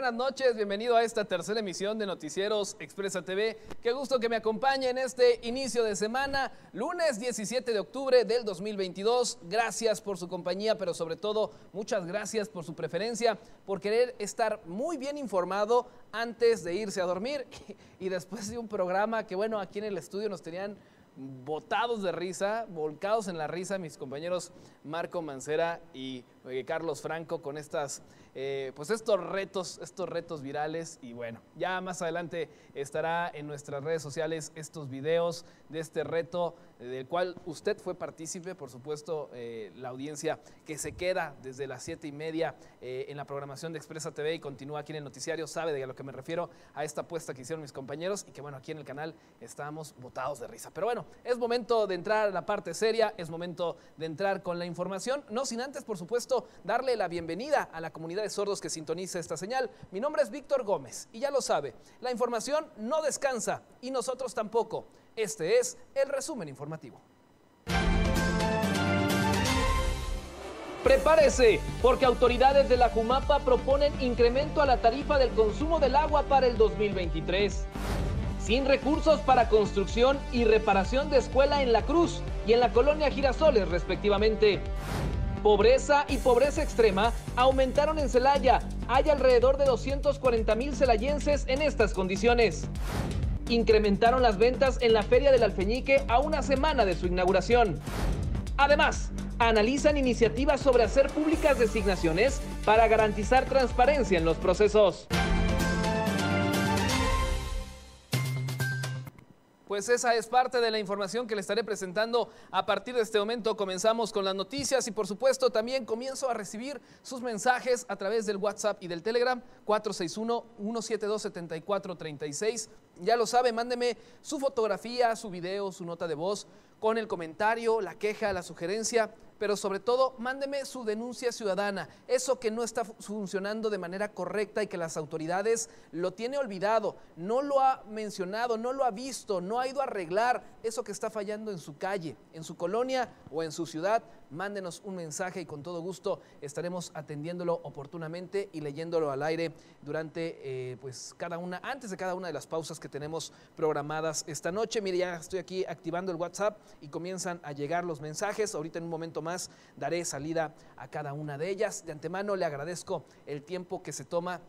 buenas noches. Bienvenido a esta tercera emisión de Noticieros Expresa TV. Qué gusto que me acompañe en este inicio de semana, lunes 17 de octubre del 2022. Gracias por su compañía, pero sobre todo muchas gracias por su preferencia, por querer estar muy bien informado antes de irse a dormir y después de un programa que, bueno, aquí en el estudio nos tenían botados de risa, volcados en la risa mis compañeros Marco Mancera y Carlos Franco con estas eh, pues estos retos, estos retos virales y bueno, ya más adelante estará en nuestras redes sociales estos videos de este reto eh, del cual usted fue partícipe, por supuesto, eh, la audiencia que se queda desde las siete y media en la programación de Expresa TV y continúa aquí en el noticiario, sabe de a lo que me refiero a esta apuesta que hicieron mis compañeros y que bueno, aquí en el canal estábamos botados de risa. Pero bueno, es momento de entrar a la parte seria, es momento de entrar con la información, no sin antes, por supuesto, darle la bienvenida a la comunidad de sordos que sintoniza esta señal. Mi nombre es Víctor Gómez y ya lo sabe, la información no descansa y nosotros tampoco. Este es el resumen informativo. Prepárese, porque autoridades de la Jumapa proponen incremento a la tarifa del consumo del agua para el 2023. Sin recursos para construcción y reparación de escuela en La Cruz y en la colonia Girasoles, respectivamente. Pobreza y pobreza extrema aumentaron en Celaya. Hay alrededor de 240 mil celayenses en estas condiciones. Incrementaron las ventas en la Feria del Alfeñique a una semana de su inauguración. Además, analizan iniciativas sobre hacer públicas designaciones para garantizar transparencia en los procesos. Pues esa es parte de la información que le estaré presentando a partir de este momento. Comenzamos con las noticias y por supuesto también comienzo a recibir sus mensajes a través del WhatsApp y del Telegram 461-172-7436. Ya lo sabe, mándeme su fotografía, su video, su nota de voz con el comentario, la queja, la sugerencia pero sobre todo mándeme su denuncia ciudadana, eso que no está funcionando de manera correcta y que las autoridades lo tiene olvidado, no lo ha mencionado, no lo ha visto, no ha ido a arreglar eso que está fallando en su calle, en su colonia o en su ciudad mándenos un mensaje y con todo gusto estaremos atendiéndolo oportunamente y leyéndolo al aire durante eh, pues cada una, antes de cada una de las pausas que tenemos programadas esta noche. Mire, ya estoy aquí activando el WhatsApp y comienzan a llegar los mensajes. Ahorita en un momento más daré salida a cada una de ellas. De antemano le agradezco el tiempo que se toma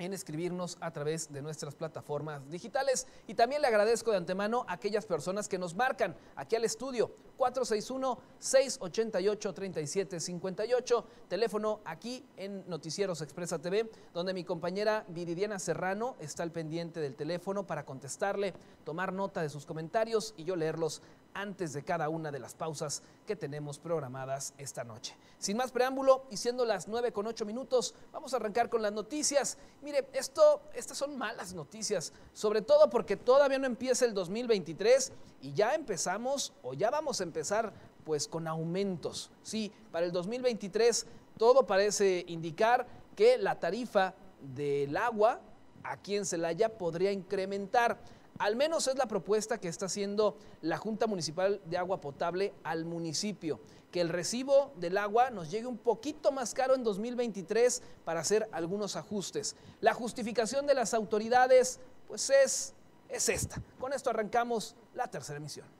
en escribirnos a través de nuestras plataformas digitales. Y también le agradezco de antemano a aquellas personas que nos marcan aquí al estudio 461-688-3758, teléfono aquí en Noticieros Expresa TV, donde mi compañera Viridiana Serrano está al pendiente del teléfono para contestarle, tomar nota de sus comentarios y yo leerlos antes de cada una de las pausas que tenemos programadas esta noche. Sin más preámbulo, y siendo las 9 con 8 minutos, vamos a arrancar con las noticias. Mire, esto, estas son malas noticias, sobre todo porque todavía no empieza el 2023 y ya empezamos o ya vamos a empezar pues con aumentos. Sí, para el 2023 todo parece indicar que la tarifa del agua aquí en Celaya podría incrementar. Al menos es la propuesta que está haciendo la Junta Municipal de Agua Potable al municipio, que el recibo del agua nos llegue un poquito más caro en 2023 para hacer algunos ajustes. La justificación de las autoridades, pues es, es esta. Con esto arrancamos la tercera emisión.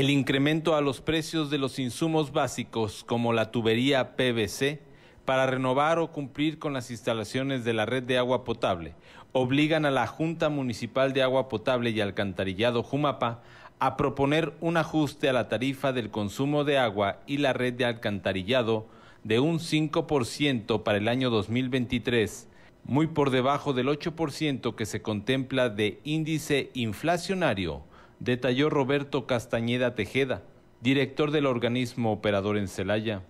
El incremento a los precios de los insumos básicos como la tubería PVC para renovar o cumplir con las instalaciones de la red de agua potable. Obligan a la Junta Municipal de Agua Potable y Alcantarillado Jumapa a proponer un ajuste a la tarifa del consumo de agua y la red de alcantarillado de un 5% para el año 2023, muy por debajo del 8% que se contempla de índice inflacionario, detalló Roberto Castañeda Tejeda, director del organismo operador en Celaya.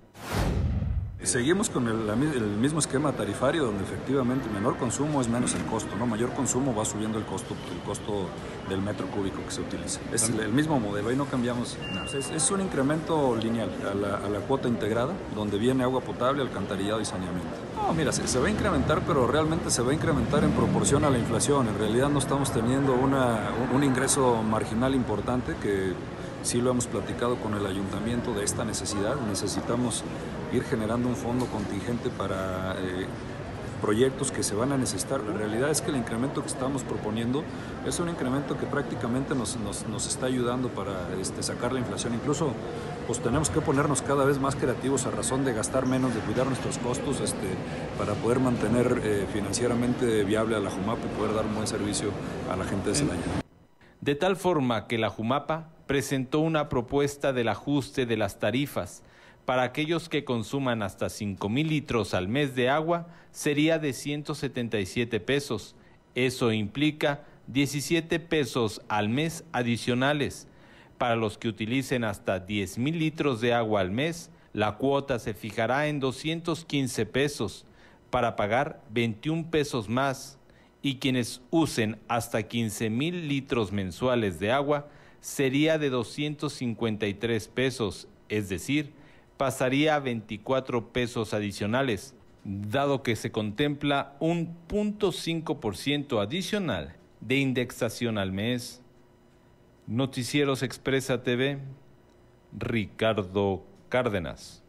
Seguimos con el, mismo esquema tarifario donde efectivamente menor consumo es menos el costo, ¿no? Mayor consumo va subiendo el costo, el costo del metro cúbico que se utiliza. Es el, mismo modelo, ahí no cambiamos nada. Es, un incremento lineal a la, cuota integrada, donde viene agua potable, alcantarillado y saneamiento. No, mira, se, va a incrementar, pero realmente se va a incrementar en proporción a la inflación. En realidad no estamos teniendo una, un ingreso marginal importante que sí lo hemos platicado con el ayuntamiento de esta necesidad. Necesitamos ir generando un fondo contingente para eh, proyectos que se van a necesitar. La realidad es que el incremento que estamos proponiendo es un incremento que prácticamente nos, nos, está ayudando para este, sacar la inflación. Incluso pues tenemos que ponernos cada vez más creativos a razón de gastar menos, de cuidar nuestros costos este, para poder mantener eh, financieramente viable a la Jumapa y poder dar un buen servicio a la gente de Celaya. De tal forma que la Jumapa presentó una propuesta del ajuste de las tarifas para aquellos que consuman hasta 5 mil litros al mes de agua sería de 177 pesos. Eso implica 17 pesos al mes adicionales. Para los que utilicen hasta 10 mil litros de agua al mes, la cuota se fijará en 215 pesos para pagar 21 pesos más y quienes usen hasta 15 mil litros mensuales de agua sería de 253 pesos, es decir, pasaría a 24 pesos adicionales, dado que se contempla un 0.5% adicional de indexación al mes. Noticieros Expresa TV, Ricardo Cárdenas.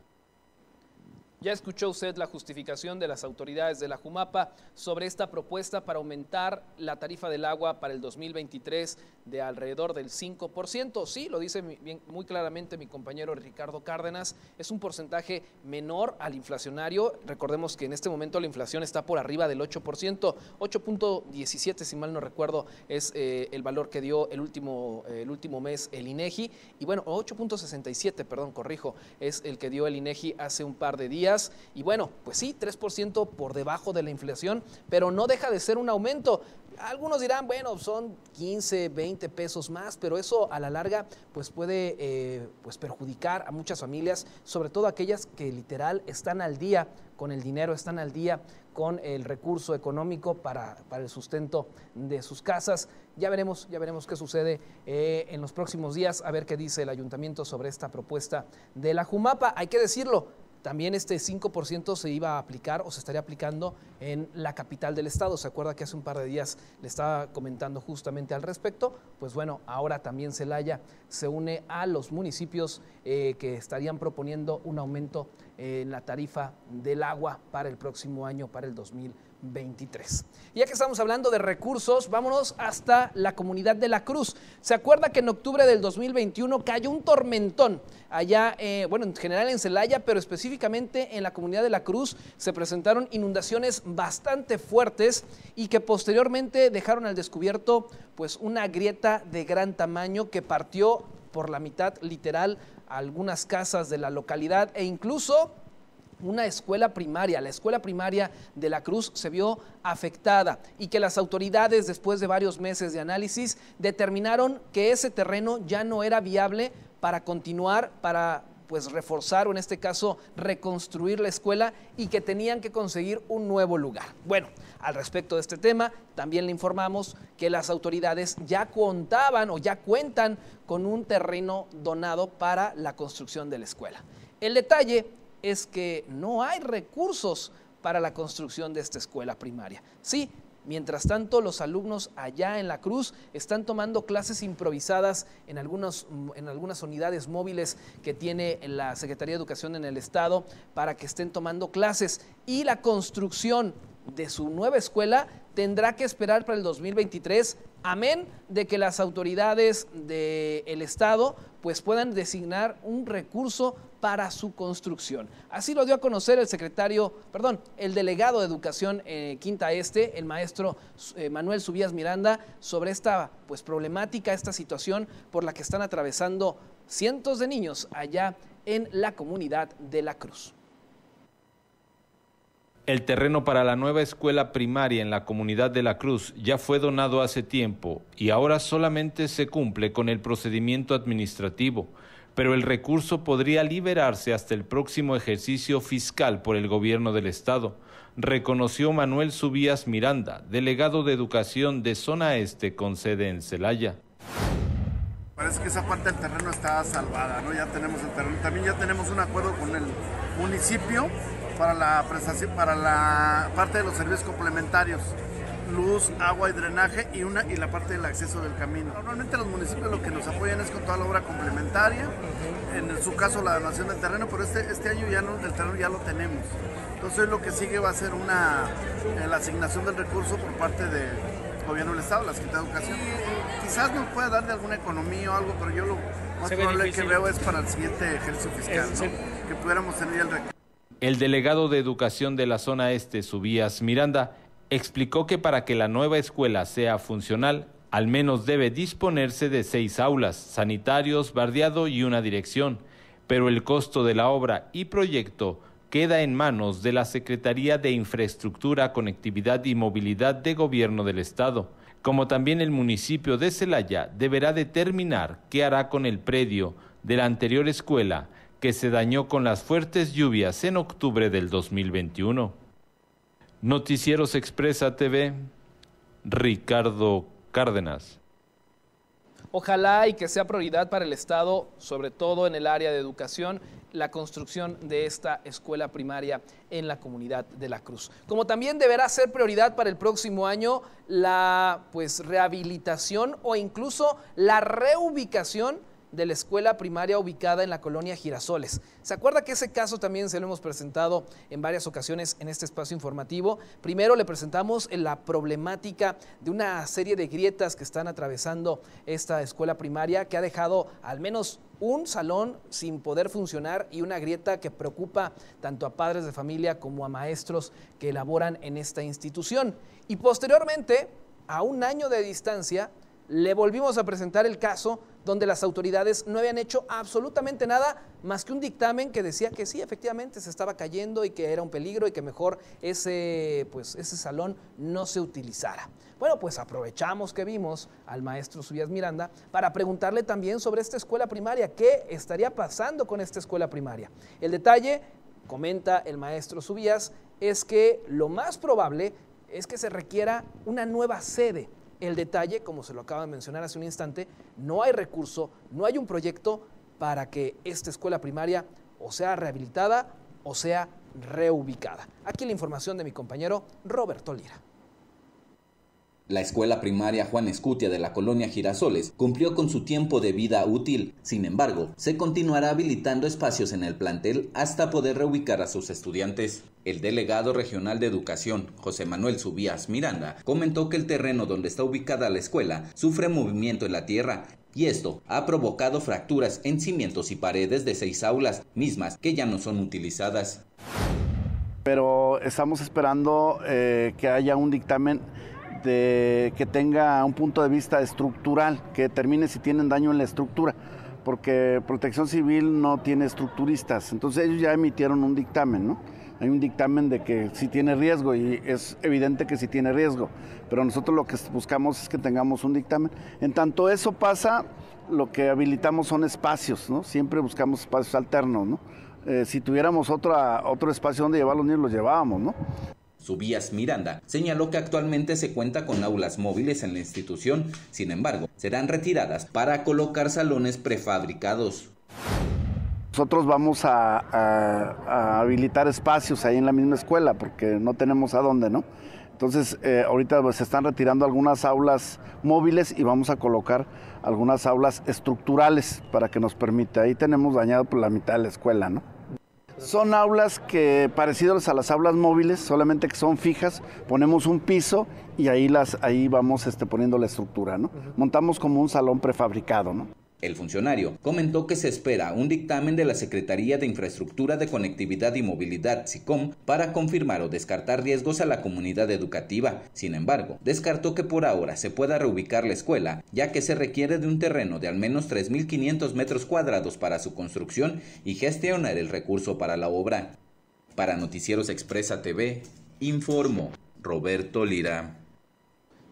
Ya escuchó usted la justificación de las autoridades de la Jumapa sobre esta propuesta para aumentar la tarifa del agua para el 2023 de alrededor del 5%. Sí, lo dice muy claramente mi compañero Ricardo Cárdenas, es un porcentaje menor al inflacionario. Recordemos que en este momento la inflación está por arriba del 8%, 8.17 si mal no recuerdo es eh, el valor que dio el último, el último mes el INEGI y bueno, 8.67, perdón, corrijo, es el que dio el INEGI hace un par de días y bueno, pues sí, 3% por debajo de la inflación, pero no deja de ser un aumento. Algunos dirán, bueno, son 15, 20 pesos más, pero eso a la larga pues puede eh, pues perjudicar a muchas familias, sobre todo aquellas que literal están al día con el dinero, están al día con el recurso económico para, para el sustento de sus casas. Ya veremos, ya veremos qué sucede eh, en los próximos días, a ver qué dice el ayuntamiento sobre esta propuesta de la Jumapa. Hay que decirlo, también este 5% se iba a aplicar o se estaría aplicando en la capital del estado. ¿Se acuerda que hace un par de días le estaba comentando justamente al respecto? Pues bueno, ahora también Celaya se une a los municipios eh, que estarían proponiendo un aumento en la tarifa del agua para el próximo año, para el 2020. 23. Ya que estamos hablando de recursos, vámonos hasta la comunidad de La Cruz. ¿Se acuerda que en octubre del 2021 cayó un tormentón allá, eh, bueno, en general en Celaya, pero específicamente en la comunidad de La Cruz se presentaron inundaciones bastante fuertes y que posteriormente dejaron al descubierto pues una grieta de gran tamaño que partió por la mitad literal algunas casas de la localidad e incluso una escuela primaria, la escuela primaria de la Cruz se vio afectada y que las autoridades después de varios meses de análisis determinaron que ese terreno ya no era viable para continuar, para pues reforzar o en este caso reconstruir la escuela y que tenían que conseguir un nuevo lugar. Bueno, al respecto de este tema, también le informamos que las autoridades ya contaban o ya cuentan con un terreno donado para la construcción de la escuela. El detalle es que no hay recursos para la construcción de esta escuela primaria. Sí, Mientras tanto, los alumnos allá en la Cruz están tomando clases improvisadas en, en algunas unidades móviles que tiene la Secretaría de Educación en el Estado para que estén tomando clases. Y la construcción de su nueva escuela tendrá que esperar para el 2023, amén de que las autoridades del Estado pues puedan designar un recurso para su construcción. Así lo dio a conocer el secretario, perdón, el delegado de Educación eh, Quinta Este, el maestro eh, Manuel Subías Miranda, sobre esta pues problemática, esta situación por la que están atravesando cientos de niños allá en la comunidad de La Cruz. El terreno para la nueva escuela primaria en la comunidad de La Cruz ya fue donado hace tiempo y ahora solamente se cumple con el procedimiento administrativo pero el recurso podría liberarse hasta el próximo ejercicio fiscal por el gobierno del Estado, reconoció Manuel Subías Miranda, delegado de Educación de Zona Este con sede en Celaya. Parece que esa parte del terreno está salvada, ¿no? Ya tenemos el terreno. También ya tenemos un acuerdo con el municipio para la prestación, para la parte de los servicios complementarios luz, agua y drenaje y, una, y la parte del acceso del camino. Normalmente los municipios lo que nos apoyan es con toda la obra complementaria, en su caso la donación del terreno, pero este, este año ya no, el terreno ya lo tenemos. Entonces lo que sigue va a ser una, eh, la asignación del recurso por parte del gobierno del Estado, la Secretaría de Educación. Quizás nos pueda dar de alguna economía o algo, pero yo lo más probable que veo es para el siguiente ejercicio fiscal, que pudiéramos tener el recurso. El delegado de Educación de la zona este, Subías Miranda, explicó que para que la nueva escuela sea funcional, al menos debe disponerse de seis aulas, sanitarios, bardeado y una dirección, pero el costo de la obra y proyecto queda en manos de la Secretaría de Infraestructura, Conectividad y Movilidad de Gobierno del Estado, como también el municipio de Celaya deberá determinar qué hará con el predio de la anterior escuela que se dañó con las fuertes lluvias en octubre del 2021. Noticieros Expresa TV, Ricardo Cárdenas. Ojalá y que sea prioridad para el Estado, sobre todo en el área de educación, la construcción de esta escuela primaria en la comunidad de La Cruz. Como también deberá ser prioridad para el próximo año la pues rehabilitación o incluso la reubicación de la escuela primaria ubicada en la colonia Girasoles. ¿Se acuerda que ese caso también se lo hemos presentado en varias ocasiones en este espacio informativo? Primero le presentamos la problemática de una serie de grietas que están atravesando esta escuela primaria que ha dejado al menos un salón sin poder funcionar y una grieta que preocupa tanto a padres de familia como a maestros que elaboran en esta institución. Y posteriormente, a un año de distancia, le volvimos a presentar el caso donde las autoridades no habían hecho absolutamente nada más que un dictamen que decía que sí, efectivamente se estaba cayendo y que era un peligro y que mejor ese, pues, ese salón no se utilizara. Bueno, pues aprovechamos que vimos al maestro Subías Miranda para preguntarle también sobre esta escuela primaria, qué estaría pasando con esta escuela primaria. El detalle, comenta el maestro Subías, es que lo más probable es que se requiera una nueva sede el detalle, como se lo acaba de mencionar hace un instante, no hay recurso, no hay un proyecto para que esta escuela primaria o sea rehabilitada o sea reubicada. Aquí la información de mi compañero Roberto Lira. La escuela primaria Juan Escutia de la colonia Girasoles cumplió con su tiempo de vida útil. Sin embargo, se continuará habilitando espacios en el plantel hasta poder reubicar a sus estudiantes. El delegado regional de educación, José Manuel Subías Miranda, comentó que el terreno donde está ubicada la escuela sufre movimiento en la tierra y esto ha provocado fracturas en cimientos y paredes de seis aulas, mismas que ya no son utilizadas. Pero estamos esperando eh, que haya un dictamen de, que tenga un punto de vista estructural, que determine si tienen daño en la estructura, porque Protección Civil no tiene estructuristas, entonces ellos ya emitieron un dictamen, ¿no? Hay un dictamen de que sí tiene riesgo y es evidente que sí tiene riesgo, pero nosotros lo que buscamos es que tengamos un dictamen. En tanto eso pasa, lo que habilitamos son espacios, ¿no? Siempre buscamos espacios alternos, ¿no? Eh, si tuviéramos otra, otro espacio donde llevar los niños, los llevábamos, ¿no? Subías Miranda señaló que actualmente se cuenta con aulas móviles en la institución, sin embargo, serán retiradas para colocar salones prefabricados. Nosotros vamos a, habilitar espacios ahí en la misma escuela porque no tenemos a dónde, ¿no? Entonces, eh, ahorita se están retirando algunas aulas móviles y vamos a colocar algunas aulas estructurales para que nos permita. Ahí tenemos dañado por la mitad de la escuela, ¿no? Son aulas que parecidas a las aulas móviles, solamente que son fijas. Ponemos un piso y ahí las ahí vamos este, poniendo la estructura, ¿no? Montamos como un salón prefabricado, ¿no? El funcionario comentó que se espera un dictamen de la Secretaría de Infraestructura de Conectividad y Movilidad, SICOM, para confirmar o descartar riesgos a la comunidad educativa. Sin embargo, descartó que por ahora se pueda reubicar la escuela, ya que se requiere de un terreno de al menos 3.500 metros cuadrados para su construcción y gestionar el recurso para la obra. Para Noticieros Expresa TV, informó Roberto Lira.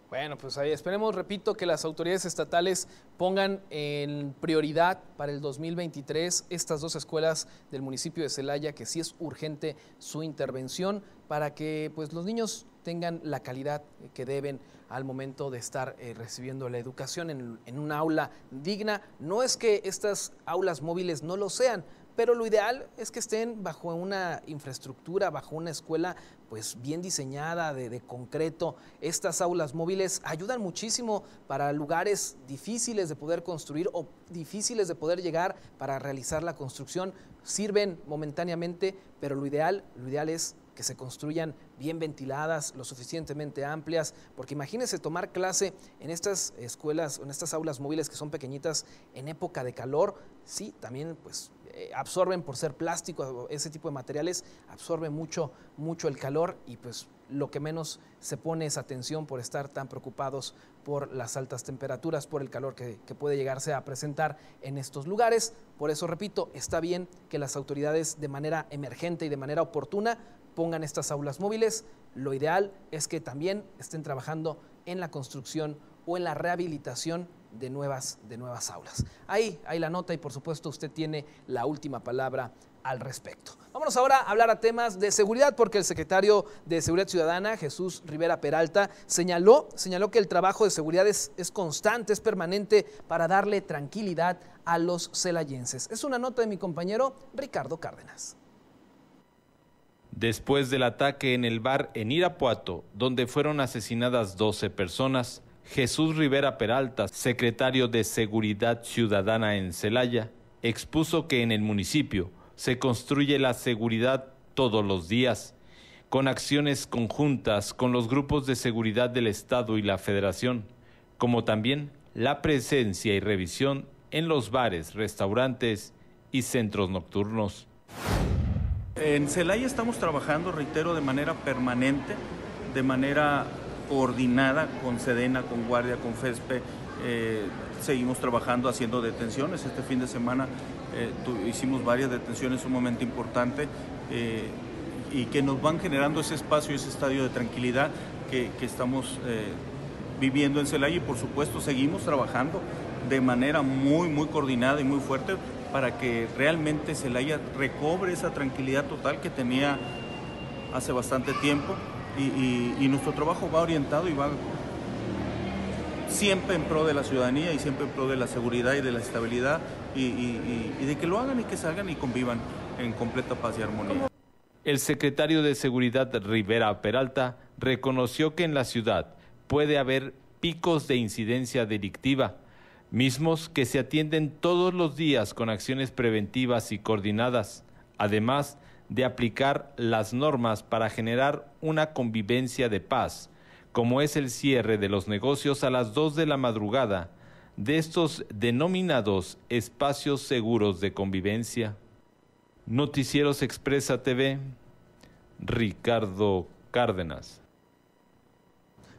Bueno, pues ahí esperemos, repito, que las autoridades estatales pongan en prioridad para el 2023 estas dos escuelas del municipio de Celaya, que sí es urgente su intervención para que pues, los niños tengan la calidad que deben al momento de estar eh, recibiendo la educación en, en un aula digna. No es que estas aulas móviles no lo sean, pero lo ideal es que estén bajo una infraestructura, bajo una escuela pues bien diseñada, de, concreto. Estas aulas móviles ayudan muchísimo para lugares difíciles de poder construir o difíciles de poder llegar para realizar la construcción. Sirven momentáneamente, pero lo ideal, lo ideal es que se construyan bien ventiladas, lo suficientemente amplias, porque imagínense tomar clase en estas escuelas, en estas aulas móviles que son pequeñitas en época de calor, sí, también pues eh, absorben por ser plástico, ese tipo de materiales, absorben mucho, mucho el calor y pues lo que menos se pone es atención por estar tan preocupados por las altas temperaturas, por el calor que, que, puede llegarse a presentar en estos lugares. Por eso, repito, está bien que las autoridades de manera emergente y de manera oportuna pongan estas aulas móviles. Lo ideal es que también estén trabajando en la construcción o en la rehabilitación de nuevas, de nuevas aulas. Ahí, ahí la nota y por supuesto usted tiene la última palabra al respecto. Vámonos ahora a hablar a temas de seguridad porque el secretario de Seguridad Ciudadana, Jesús Rivera Peralta, señaló, señaló que el trabajo de seguridad es, es constante, es permanente para darle tranquilidad a los celayenses. Es una nota de mi compañero Ricardo Cárdenas. Después del ataque en el bar en Irapuato, donde fueron asesinadas 12 personas, Jesús Rivera Peralta, secretario de Seguridad Ciudadana en Celaya, expuso que en el municipio se construye la seguridad todos los días, con acciones conjuntas con los grupos de seguridad del Estado y la Federación, como también la presencia y revisión en los bares, restaurantes y centros nocturnos. En Celaya estamos trabajando, reitero, de manera permanente, de manera coordinada con Sedena, con Guardia, con FESPE. Eh, seguimos trabajando haciendo detenciones. Este fin de semana eh, hicimos varias detenciones sumamente importantes eh, y que nos van generando ese espacio, ese estadio de tranquilidad que estamos viviendo en Celaya y por supuesto seguimos trabajando de manera muy, muy coordinada y muy fuerte para que realmente Celaya recobre esa tranquilidad total que tenía hace bastante tiempo y, nuestro trabajo va orientado y va siempre en pro de la ciudadanía y siempre en pro de la seguridad y de la estabilidad y, y de que lo hagan y que salgan y convivan en completa paz y armonía. El secretario de Seguridad Rivera Peralta reconoció que en la ciudad puede haber picos de incidencia delictiva mismos que se atienden todos los días con acciones preventivas y coordinadas, además de aplicar las normas para generar una convivencia de paz, como es el cierre de los negocios a las 2 de la madrugada, de estos denominados espacios seguros de convivencia. Noticieros Expresa TV, Ricardo Cárdenas.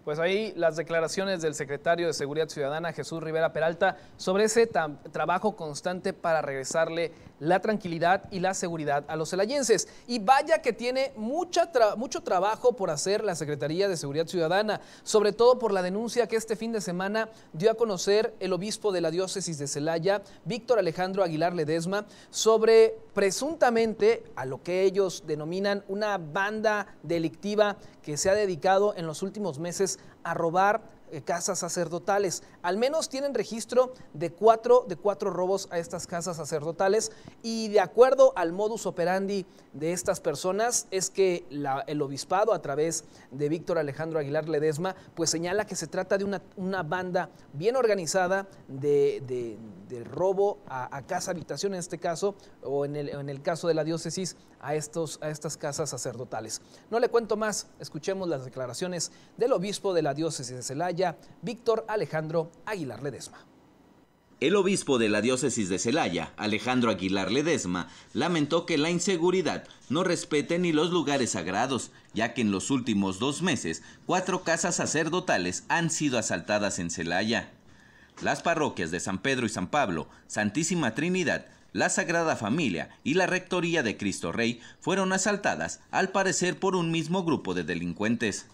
Pues ahí las declaraciones del secretario de Seguridad Ciudadana, Jesús Rivera Peralta, sobre ese trabajo constante para regresarle la tranquilidad y la seguridad a los celayenses. Y vaya que tiene mucha mucho trabajo por hacer la Secretaría de Seguridad Ciudadana, sobre todo por la denuncia que este fin de semana dio a conocer el obispo de la diócesis de Celaya, Víctor Alejandro Aguilar Ledesma, sobre presuntamente a lo que ellos denominan una banda delictiva que se ha dedicado en los últimos meses a robar casas sacerdotales. Al menos tienen registro de cuatro, de cuatro robos a estas casas sacerdotales y de acuerdo al modus operandi de estas personas es que el obispado a través de Víctor Alejandro Aguilar Ledesma pues señala que se trata de una banda bien organizada de, robo a, casa habitación en este caso o en el, en el caso de la diócesis a, estos, a estas casas sacerdotales. No le cuento más, escuchemos las declaraciones del obispo de la diócesis de Celaya, Víctor Alejandro Aguilar Ledesma. El obispo de la diócesis de Celaya, Alejandro Aguilar Ledesma, lamentó que la inseguridad no respete ni los lugares sagrados, ya que en los últimos dos meses cuatro casas sacerdotales han sido asaltadas en Celaya. Las parroquias de San Pedro y San Pablo, Santísima Trinidad, la Sagrada Familia y la Rectoría de Cristo Rey fueron asaltadas, al parecer por un mismo grupo de delincuentes.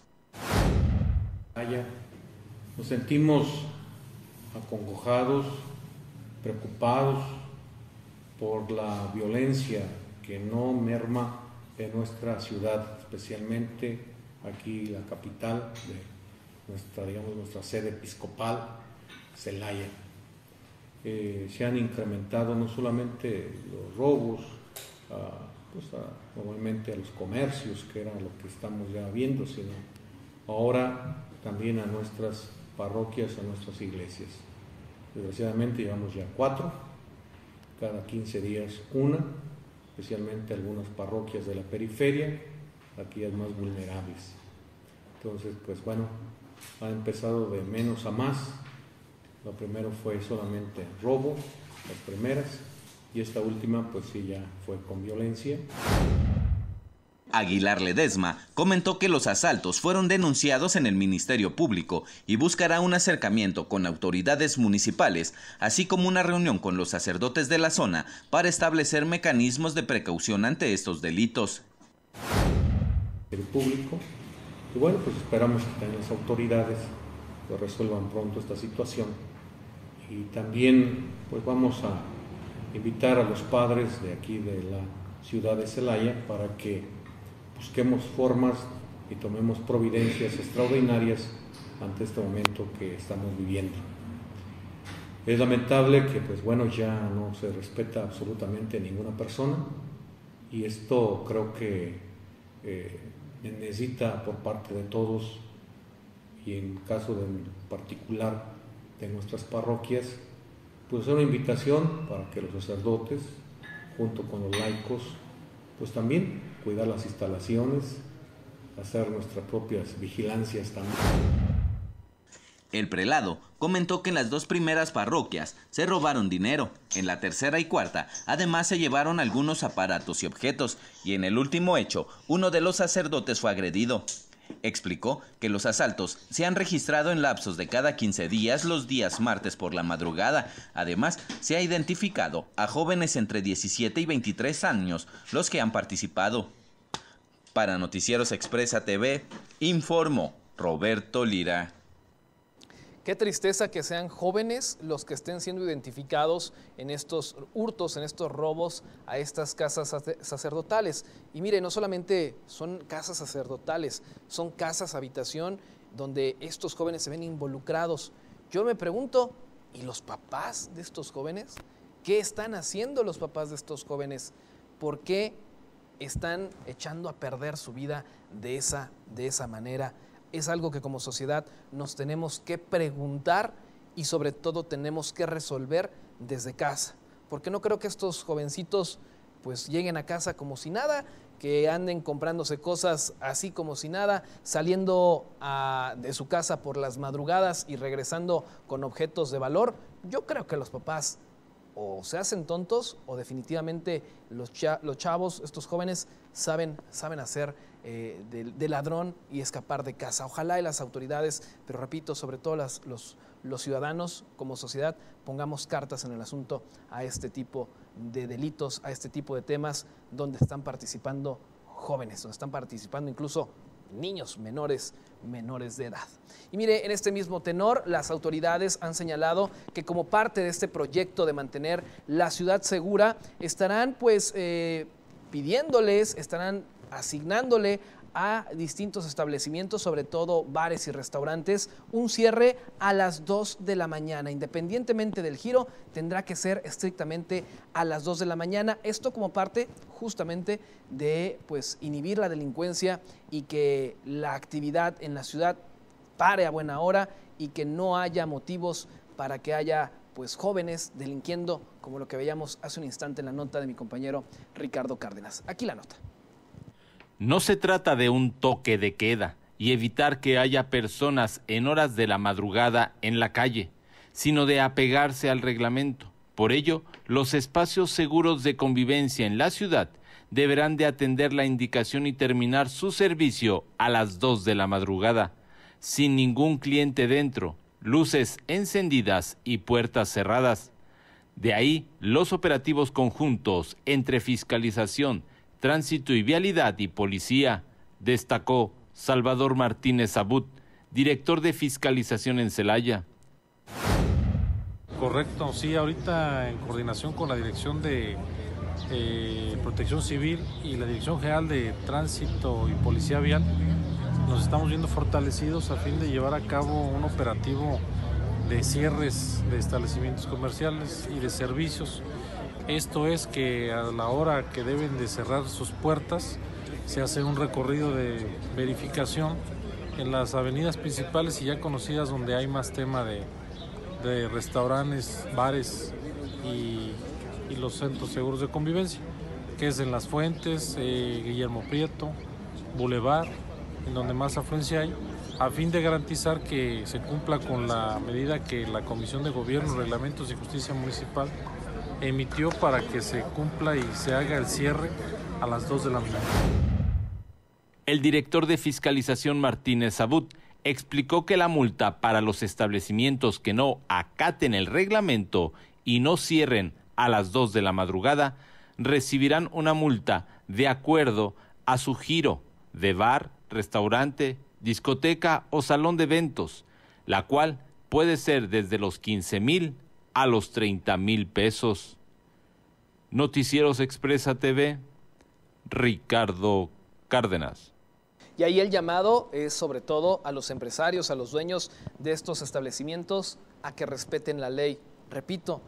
Nos sentimos acongojados, preocupados por la violencia que no merma en nuestra ciudad, especialmente aquí la capital de nuestra, digamos, nuestra sede episcopal, Celaya. Eh, se han incrementado no solamente los robos, pues normalmente a los comercios, que era lo que estamos ya viendo, sino ahora también a nuestras parroquias, a nuestras iglesias. Desgraciadamente llevamos ya cuatro, cada 15 días una, especialmente algunas parroquias de la periferia, aquellas más vulnerables. Entonces, pues bueno, ha empezado de menos a más. Lo primero fue solamente robo, las primeras, y esta última pues sí ya fue con violencia. Aguilar Ledesma comentó que los asaltos fueron denunciados en el Ministerio Público y buscará un acercamiento con autoridades municipales, así como una reunión con los sacerdotes de la zona para establecer mecanismos de precaución ante estos delitos. El público, y bueno, pues esperamos que las autoridades pues, resuelvan pronto esta situación y también pues vamos a invitar a los padres de aquí de la ciudad de Celaya para que busquemos formas y tomemos providencias extraordinarias ante este momento que estamos viviendo. Es lamentable que, pues bueno, ya no se respeta absolutamente ninguna persona y esto creo que eh, necesita por parte de todos y en caso de particular de nuestras parroquias, pues una invitación para que los sacerdotes, junto con los laicos, pues también cuidar las instalaciones, hacer nuestras propias vigilancias también. El prelado comentó que en las dos primeras parroquias se robaron dinero, en la tercera y cuarta además se llevaron algunos aparatos y objetos, y en el último hecho uno de los sacerdotes fue agredido. Explicó que los asaltos se han registrado en lapsos de cada 15 días los días martes por la madrugada. Además, se ha identificado a jóvenes entre 17 y 23 años los que han participado. Para Noticieros Expresa TV, informó Roberto Lira. Qué tristeza que sean jóvenes los que estén siendo identificados en estos hurtos, en estos robos a estas casas sacerdotales. Y mire, no solamente son casas sacerdotales, son casas habitación donde estos jóvenes se ven involucrados. Yo me pregunto, ¿y los papás de estos jóvenes? ¿Qué están haciendo los papás de estos jóvenes? ¿Por qué están echando a perder su vida de esa, de esa manera? Es algo que como sociedad nos tenemos que preguntar y sobre todo tenemos que resolver desde casa. Porque no creo que estos jovencitos pues lleguen a casa como si nada, que anden comprándose cosas así como si nada, saliendo de su casa por las madrugadas y regresando con objetos de valor. Yo creo que los papás o se hacen tontos o definitivamente los, los chavos, estos jóvenes, saben, saben hacer eh, de, ladrón y escapar de casa. Ojalá y las autoridades, pero repito, sobre todo los, los ciudadanos como sociedad, pongamos cartas en el asunto a este tipo de delitos, a este tipo de temas donde están participando jóvenes, donde están participando incluso niños menores, menores de edad. Y mire, en este mismo tenor, las autoridades han señalado que como parte de este proyecto de mantener la ciudad segura, estarán pues eh, pidiéndoles, estarán asignándole a distintos establecimientos, sobre todo bares y restaurantes, un cierre a las 2 de la mañana. Independientemente del giro, tendrá que ser estrictamente a las 2 de la mañana. Esto como parte justamente de pues, inhibir la delincuencia y que la actividad en la ciudad pare a buena hora y que no haya motivos para que haya pues jóvenes delinquiendo, como lo que veíamos hace un instante en la nota de mi compañero Ricardo Cárdenas. Aquí la nota. No se trata de un toque de queda y evitar que haya personas en horas de la madrugada en la calle, sino de apegarse al reglamento. Por ello, los espacios seguros de convivencia en la ciudad deberán de atender la indicación y terminar su servicio a las 2 de la madrugada, sin ningún cliente dentro, luces encendidas y puertas cerradas. De ahí los operativos conjuntos entre fiscalización, Tránsito y Vialidad y Policía, destacó Salvador Martínez Abut, director de fiscalización en Celaya. Correcto, sí, ahorita en coordinación con la Dirección de eh, Protección Civil y la Dirección General de Tránsito y Policía Vial, nos estamos viendo fortalecidos a fin de llevar a cabo un operativo de cierres de establecimientos comerciales y de servicios Esto es que a la hora que deben de cerrar sus puertas se hace un recorrido de verificación en las avenidas principales y ya conocidas donde hay más tema de, de restaurantes, bares y, los centros seguros de convivencia, que es en Las Fuentes, eh, Guillermo Prieto, Boulevard, en donde más afluencia hay, a fin de garantizar que se cumpla con la medida que la Comisión de Gobierno, Reglamentos y Justicia Municipal emitió para que se cumpla y se haga el cierre a las 2 de la mañana. El director de fiscalización Martínez Abut explicó que la multa para los establecimientos que no acaten el reglamento y no cierren a las 2 de la madrugada recibirán una multa de acuerdo a su giro de bar, restaurante, discoteca o salón de eventos, la cual puede ser desde los 15 mil a los 30 mil pesos. Noticieros Expresa TV, Ricardo Cárdenas. Y ahí el llamado es sobre todo a los empresarios, a los dueños de estos establecimientos, a que respeten la ley. Repito,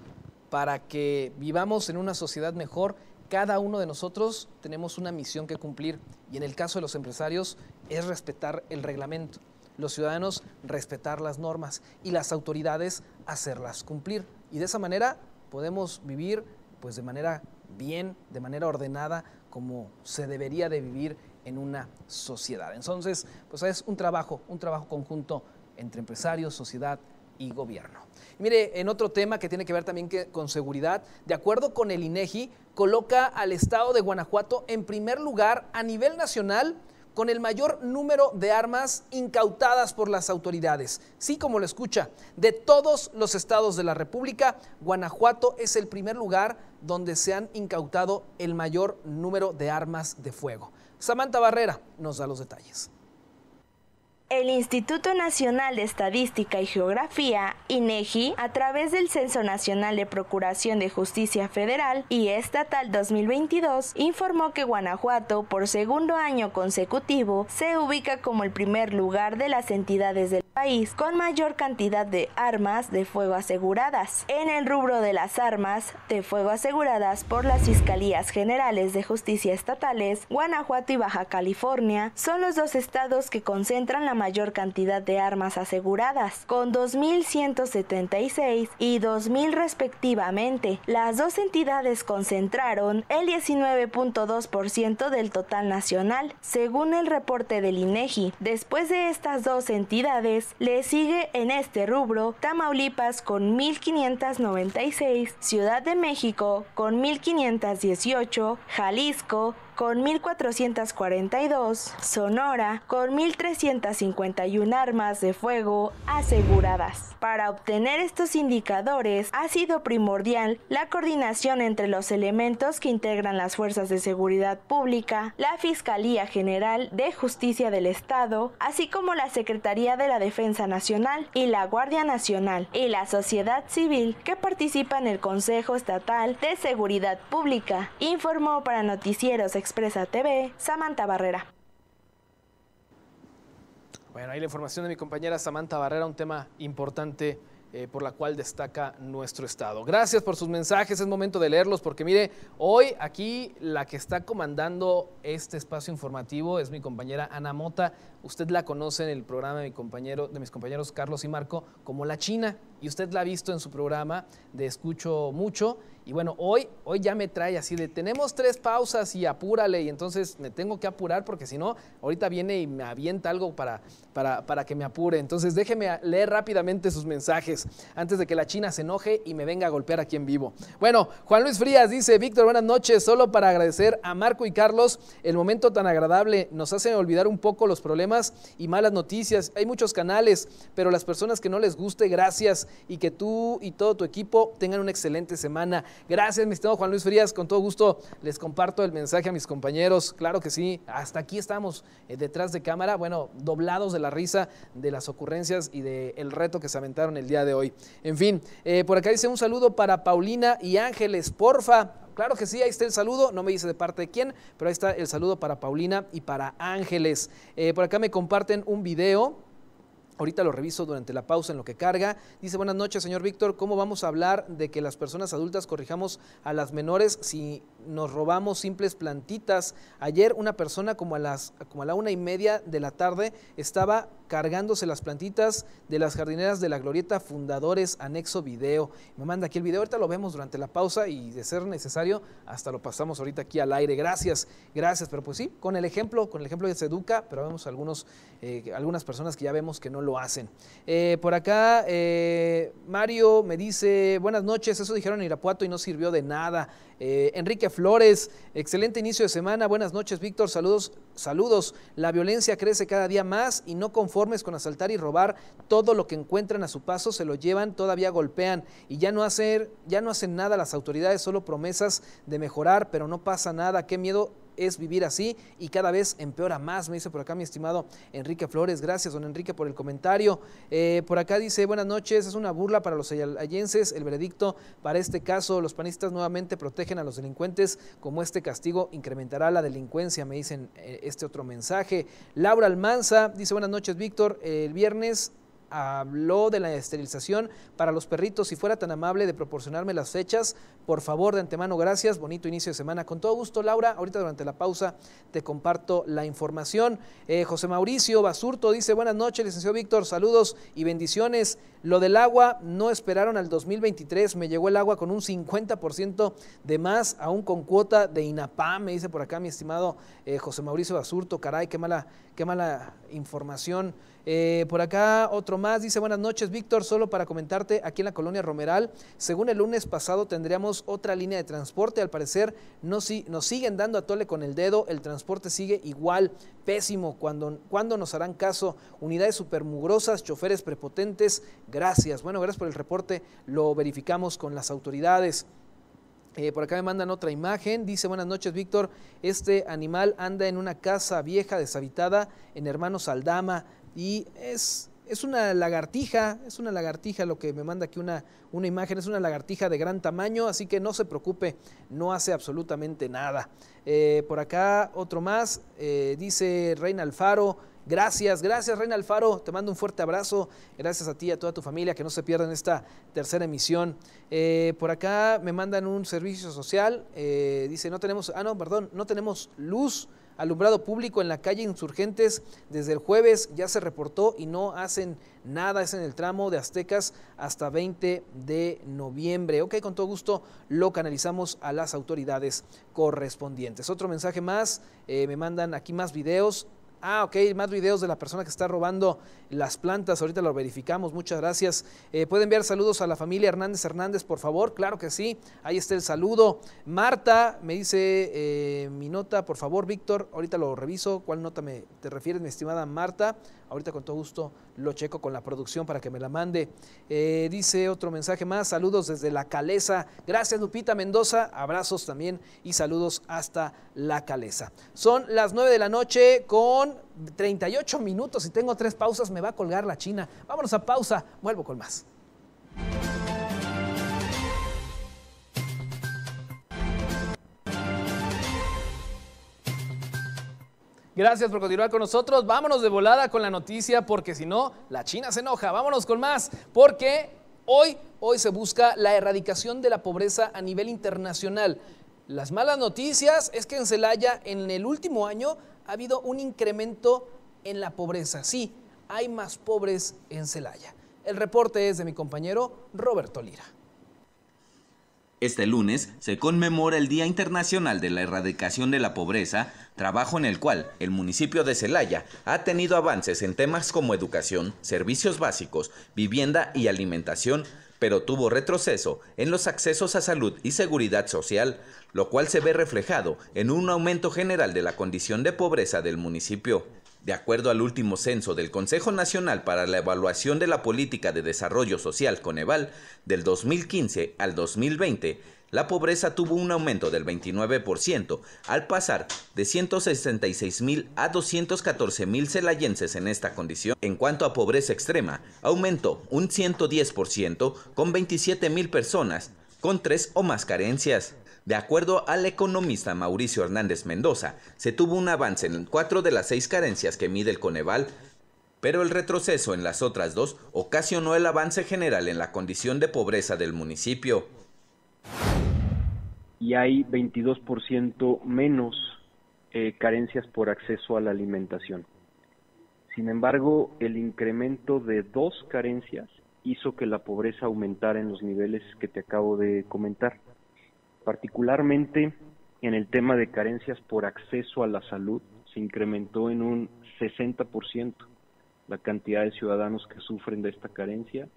para que vivamos en una sociedad mejor, cada uno de nosotros tenemos una misión que cumplir y en el caso de los empresarios es respetar el reglamento, los ciudadanos respetar las normas y las autoridades hacerlas cumplir. Y de esa manera podemos vivir pues de manera bien, de manera ordenada, como se debería de vivir en una sociedad. Entonces, pues es un trabajo, un trabajo conjunto entre empresarios, sociedad y gobierno. mire, en otro tema que tiene que ver también con seguridad, de acuerdo con el INEGI, coloca al estado de Guanajuato en primer lugar a nivel nacional con el mayor número de armas incautadas por las autoridades. Sí, como lo escucha, de todos los estados de la República, Guanajuato es el primer lugar donde se han incautado el mayor número de armas de fuego. Samantha Barrera nos da los detalles. El Instituto Nacional de Estadística y Geografía, INEGI, a través del Censo Nacional de Procuración de Justicia Federal y Estatal 2022, informó que Guanajuato, por segundo año consecutivo, se ubica como el primer lugar de las entidades del país con mayor cantidad de armas de fuego aseguradas. En el rubro de las armas de fuego aseguradas por las Fiscalías Generales de Justicia Estatales, Guanajuato y Baja California son los dos estados que concentran la mayor cantidad de armas aseguradas, con 2.176 y 2.000 respectivamente. Las dos entidades concentraron el 19.2% del total nacional, según el reporte del INEGI. Después de estas dos entidades, le sigue en este rubro Tamaulipas con 1.596, Ciudad de México con 1.518, Jalisco con 1.442, Sonora con 1.351 armas de fuego aseguradas. Para obtener estos indicadores ha sido primordial la coordinación entre los elementos que integran las fuerzas de seguridad pública, la Fiscalía General de Justicia del Estado, así como la Secretaría de la Defensa Nacional y la Guardia Nacional y la sociedad civil que participa en el Consejo Estatal de Seguridad Pública, informó para Noticieros Expresa TV, Samantha Barrera. Bueno, ahí la información de mi compañera Samantha Barrera, un tema importante eh, por la cual destaca nuestro estado. Gracias por sus mensajes, es momento de leerlos porque mire, hoy aquí la que está comandando este espacio informativo es mi compañera Ana Mota. Usted la conoce en el programa de, mi compañero, de mis compañeros Carlos y Marco como La China y usted la ha visto en su programa de Escucho Mucho y bueno, hoy, hoy ya me trae así de, tenemos tres pausas y apúrale, y entonces me tengo que apurar porque si no, ahorita viene y me avienta algo para, para, para, que me apure. Entonces déjeme leer rápidamente sus mensajes antes de que la China se enoje y me venga a golpear aquí en vivo. Bueno, Juan Luis Frías dice, Víctor, buenas noches, solo para agradecer a Marco y Carlos el momento tan agradable, nos hace olvidar un poco los problemas y malas noticias. Hay muchos canales, pero las personas que no les guste, gracias y que tú y todo tu equipo tengan una excelente semana. Gracias, mi estimado Juan Luis Frías. Con todo gusto les comparto el mensaje a mis compañeros. Claro que sí, hasta aquí estamos eh, detrás de cámara, bueno, doblados de la risa de las ocurrencias y del reto que se aventaron el día de hoy. En fin, eh, por acá dice un saludo para Paulina y Ángeles, porfa. Claro que sí, ahí está el saludo, no me dice de parte de quién, pero ahí está el saludo para Paulina y para Ángeles. Eh, por acá me comparten un video Ahorita lo reviso durante la pausa en lo que carga. Dice, buenas noches, señor Víctor. ¿Cómo vamos a hablar de que las personas adultas corrijamos a las menores si nos robamos simples plantitas? Ayer una persona como a, las, como a la una y media de la tarde estaba cargándose las plantitas de las jardineras de la Glorieta Fundadores Anexo Video. Me manda aquí el video, ahorita lo vemos durante la pausa y de ser necesario, hasta lo pasamos ahorita aquí al aire. Gracias, gracias. Pero pues sí, con el ejemplo, con el ejemplo se educa, pero vemos algunos, eh, algunas personas que ya vemos que no lo hacen. Eh, por acá, eh, Mario me dice, buenas noches, eso dijeron en Irapuato y no sirvió de nada. Enrique Flores, excelente inicio de semana, buenas noches Víctor, saludos, saludos. La violencia crece cada día más y no conformes con asaltar y robar todo lo que encuentran a su paso, se lo llevan, todavía golpean y ya no, hacer, ya no hacen nada las autoridades, solo promesas de mejorar, pero no pasa nada, qué miedo es vivir así y cada vez empeora más, me dice por acá mi estimado Enrique Flores. Gracias, don Enrique, por el comentario. Eh, por acá dice, buenas noches, es una burla para los ayayenses el veredicto para este caso. Los panistas nuevamente protegen a los delincuentes, como este castigo incrementará la delincuencia, me dicen eh, este otro mensaje. Laura Almanza dice, buenas noches, Víctor, el viernes habló de la esterilización para los perritos. Si fuera tan amable de proporcionarme las fechas, por favor, de antemano, gracias. Bonito inicio de semana. Con todo gusto, Laura. Ahorita durante la pausa te comparto la información. Eh, José Mauricio Basurto dice, buenas noches, licenciado Víctor, saludos y bendiciones. Lo del agua, no esperaron al 2023, me llegó el agua con un 50% de más, aún con cuota de INAPAM, me dice por acá mi estimado eh, José Mauricio Basurto. Caray, qué mala, qué mala información. Eh, por acá otro más dice buenas noches Víctor, solo para comentarte aquí en la colonia Romeral, según el lunes pasado tendríamos otra línea de transporte, al parecer no, si, nos siguen dando a tole con el dedo, el transporte sigue igual, pésimo, cuando, cuando nos harán caso, unidades supermugrosas, choferes prepotentes, gracias, bueno, gracias por el reporte, lo verificamos con las autoridades. Eh, por acá me mandan otra imagen. Dice, buenas noches, Víctor. Este animal anda en una casa vieja, deshabitada, en Hermanos Aldama y es, es una lagartija, es una lagartija lo que me manda aquí una, una imagen, es una lagartija de gran tamaño, así que no se preocupe, no hace absolutamente nada. Eh, por acá otro más, eh, dice Reina Alfaro, gracias, gracias Reina Alfaro, te mando un fuerte abrazo, gracias a ti y a toda tu familia, que no se pierdan esta tercera emisión. Eh, por acá me mandan un servicio social, dice, no tenemos, ah no, perdón, no tenemos luz alumbrado público en la calle Insurgentes desde el jueves ya se reportó y no hacen nada, es en el tramo de Aztecas hasta 20 de noviembre. Ok, con todo gusto lo canalizamos a las autoridades correspondientes. Otro mensaje más, eh, me mandan aquí más videos. Ah, ok, más videos de la persona que está robando las plantas. Ahorita lo verificamos. Muchas gracias. Eh, ¿Puede enviar saludos a la familia Hernández Hernández, por favor? Claro que sí. Ahí está el saludo. Marta me dice eh, mi nota, por favor, Víctor. Ahorita lo reviso. ¿Cuál nota me, te refieres, mi estimada Marta? Ahorita con todo gusto lo checo con la producción para que me la mande. Eh, dice otro mensaje más, saludos desde La Caleza. Gracias Lupita Mendoza, abrazos también y saludos hasta La Caleza. Son las 9 de la noche con 38 minutos y tengo tres pausas, me va a colgar la China. Vámonos a pausa, vuelvo con más. Gracias por continuar con nosotros. Vámonos de volada con la noticia porque si no, la China se enoja. Vámonos con más porque hoy, hoy se busca la erradicación de la pobreza a nivel internacional. Las malas noticias es que en Celaya en el último año ha habido un incremento en la pobreza. Sí, hay más pobres en Celaya. El reporte es de mi compañero Roberto Lira. Este lunes se conmemora el Día Internacional de la Erradicación de la Pobreza, trabajo en el cual el municipio de Celaya ha tenido avances en temas como educación, servicios básicos, vivienda y alimentación, pero tuvo retroceso en los accesos a salud y seguridad social, lo cual se ve reflejado en un aumento general de la condición de pobreza del municipio. De acuerdo al último censo del Consejo Nacional para la Evaluación de la Política de Desarrollo Social Coneval, del 2015 al 2020, la pobreza tuvo un aumento del 29%, al pasar de 166 mil a 214 mil celayenses en esta condición. En cuanto a pobreza extrema, aumentó un 110% con 27 mil personas con tres o más carencias. De acuerdo al economista Mauricio Hernández Mendoza, se tuvo un avance en cuatro de las seis carencias que mide el Coneval, Pero el retroceso en las otras dos ocasionó el avance general en la condición de pobreza del municipio. Y hay 22% menos eh, carencias por acceso a la alimentación. Sin embargo, el incremento de dos carencias hizo que la pobreza aumentara en los niveles que te acabo de comentar. Particularmente en el tema de carencias por acceso a la salud, se incrementó en un 60% la cantidad de ciudadanos que sufren de esta carencia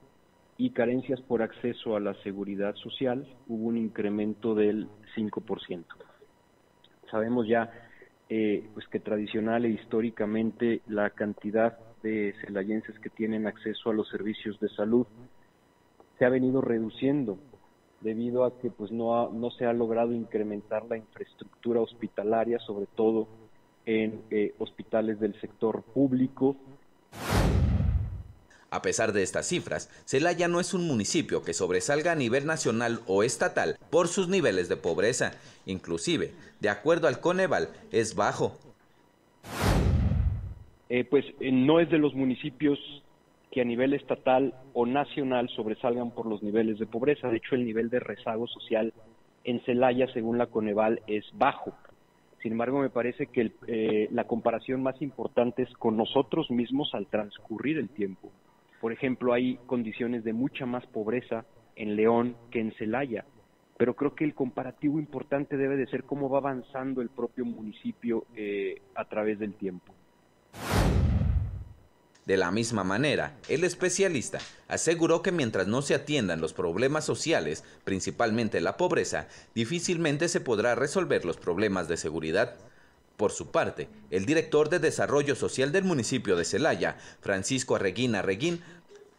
y carencias por acceso a la seguridad social hubo un incremento del 5%. Sabemos ya eh, pues que tradicional e históricamente la cantidad de celayenses que tienen acceso a los servicios de salud se ha venido reduciendo debido a que pues no, no se ha logrado incrementar la infraestructura hospitalaria, sobre todo en eh, hospitales del sector público. A pesar de estas cifras, Celaya no es un municipio que sobresalga a nivel nacional o estatal por sus niveles de pobreza. Inclusive, de acuerdo al Coneval, es bajo. Eh, pues eh, no es de los municipios que a nivel estatal o nacional sobresalgan por los niveles de pobreza. De hecho, el nivel de rezago social en Celaya, según la Coneval, es bajo. Sin embargo, me parece que eh, la comparación más importante es con nosotros mismos al transcurrir el tiempo. Por ejemplo, hay condiciones de mucha más pobreza en León que en Celaya, pero creo que el comparativo importante debe de ser cómo va avanzando el propio municipio eh, a través del tiempo. De la misma manera, el especialista aseguró que mientras no se atiendan los problemas sociales, principalmente la pobreza, difícilmente se podrá resolver los problemas de seguridad. Por su parte, el director de Desarrollo Social del municipio de Celaya, Francisco Arreguín Arreguín,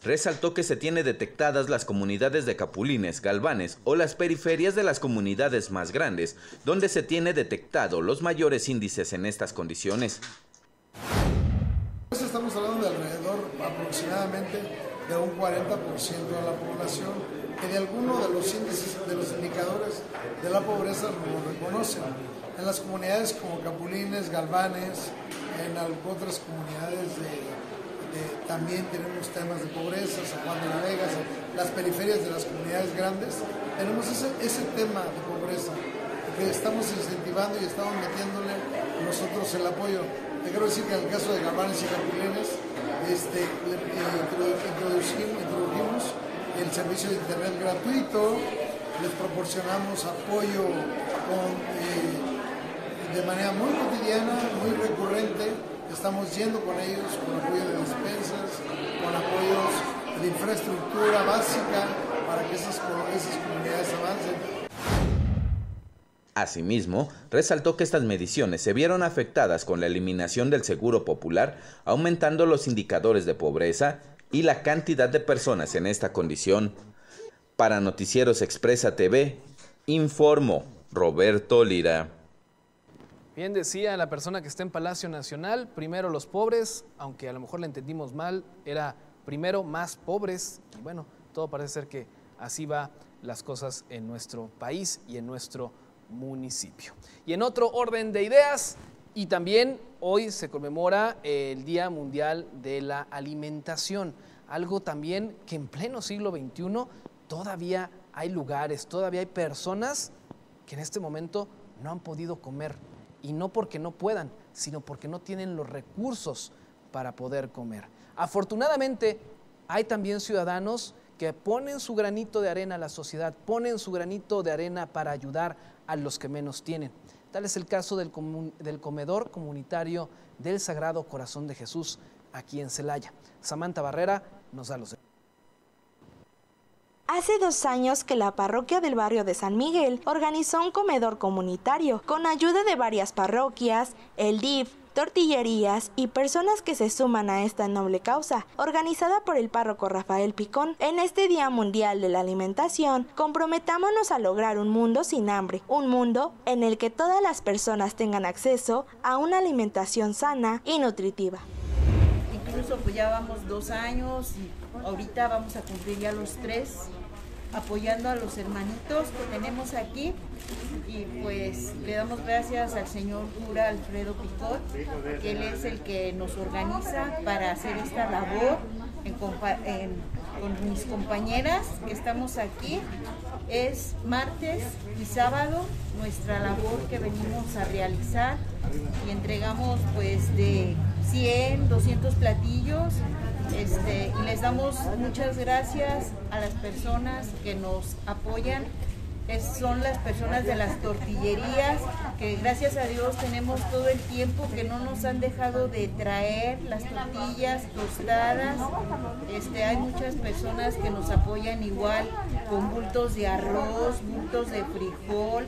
resaltó que se tiene detectadas las comunidades de Capulines, Galvanes o las periferias de las comunidades más grandes, donde se tiene detectado los mayores índices en estas condiciones. Estamos hablando de alrededor aproximadamente de un 40% de la población que de alguno de los índices, de los indicadores de la pobreza lo reconocen. En las comunidades como Capulines, Galvanes, en otras comunidades también tenemos temas de pobreza, San Juan de la Vega, las periferias de las comunidades grandes, tenemos ese, tema de pobreza que estamos incentivando y estamos metiéndole nosotros el apoyo. Quiero decir que en el caso de Gabanes y Capulines, este, introdujimos, el servicio de internet gratuito, les proporcionamos apoyo eh, de manera muy cotidiana, muy recurrente, estamos yendo con ellos con apoyo de despensas, con apoyos de infraestructura básica para que esas, esas comunidades avancen. Asimismo, resaltó que estas mediciones se vieron afectadas con la eliminación del seguro popular, aumentando los indicadores de pobreza y la cantidad de personas en esta condición. Para Noticieros Expresa TV, informó Roberto Lira. Bien decía la persona que está en Palacio Nacional, primero los pobres, aunque a lo mejor le entendimos mal, era primero más pobres. Y bueno, todo parece ser que así va las cosas en nuestro país y en nuestro municipio. Y en otro orden de ideas, y también hoy se conmemora el Día Mundial de la Alimentación, algo también que en pleno siglo XXI todavía hay lugares, todavía hay personas que en este momento no han podido comer, y no porque no puedan, sino porque no tienen los recursos para poder comer. Afortunadamente, hay también ciudadanos que ponen su granito de arena a la sociedad, ponen su granito de arena para ayudar a los que menos tienen. Tal es el caso del, comedor comunitario del Sagrado Corazón de Jesús aquí en Celaya. Samantha Barrera nos da los Hace dos años que la parroquia del barrio de San Miguel organizó un comedor comunitario con ayuda de varias parroquias, el DIF, tortillerías y personas que se suman a esta noble causa, organizada por el párroco Rafael Picón. En este Día Mundial de la Alimentación, comprometámonos a lograr un mundo sin hambre, un mundo en el que todas las personas tengan acceso a una alimentación sana y nutritiva. Incluso pues ya vamos dos años y ahorita vamos a cumplir ya los tres apoyando a los hermanitos que tenemos aquí y pues le damos gracias al señor cura Alfredo Picot, que él es el que nos organiza para hacer esta labor con mis compañeras que estamos aquí. Es martes y sábado nuestra labor que venimos a realizar y entregamos pues de 100, 200 platillos este, y les damos muchas gracias a las personas que nos apoyan. son las personas de las tortillerías que gracias a Dios tenemos todo el tiempo que no nos han dejado de traer las tortillas tostadas. Este, hay muchas personas que nos apoyan igual con bultos de arroz, bultos de frijol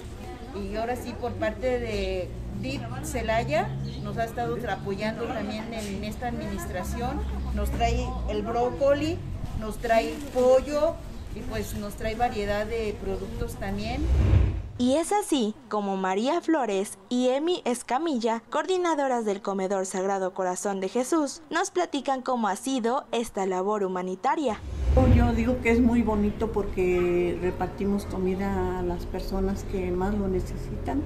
y ahora sí por parte de DIP Celaya nos ha estado apoyando también en esta administración. Nos trae el brócoli, nos trae pollo y pues nos trae variedad de productos también. Y es así como María Flores y Emi Escamilla, coordinadoras del Comedor Sagrado Corazón de Jesús, nos platican cómo ha sido esta labor humanitaria. Yo digo que es muy bonito porque repartimos comida a las personas que más lo necesitan